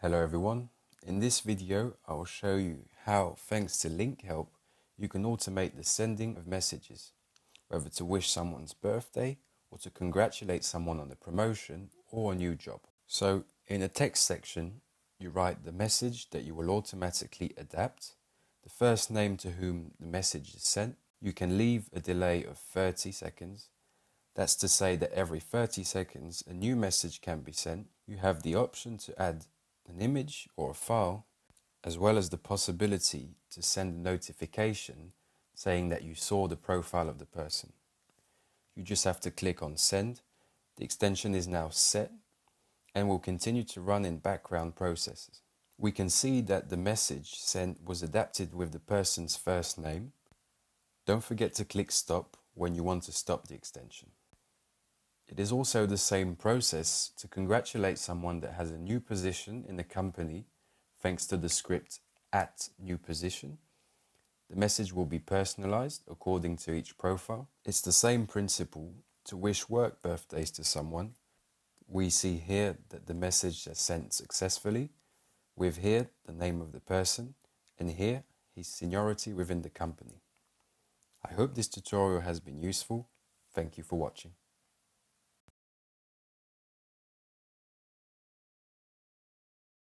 Hello everyone. In this video, I will show you how, thanks to LinkHelp, you can automate the sending of messages, whether to wish someone's birthday or to congratulate someone on a promotion or a new job. So, in the text section, you write the message that you will automatically adapt, the first name to whom the message is sent. You can leave a delay of 30 seconds. That's to say that every 30 seconds a new message can be sent. You have the option to add an image or a file, as well as the possibility to send a notification saying that you saw the profile of the person. You just have to click on send. The extension is now set and will continue to run in background processes. We can see that the message sent was adapted with the person's first name. Don't forget to click stop when you want to stop the extension. It is also the same process to congratulate someone that has a new position in the company thanks to the script at new position. The message will be personalized according to each profile. It's the same principle to wish work birthdays to someone. We see here that the message is sent successfully, with here the name of the person, and here his seniority within the company. I hope this tutorial has been useful. Thank you for watching.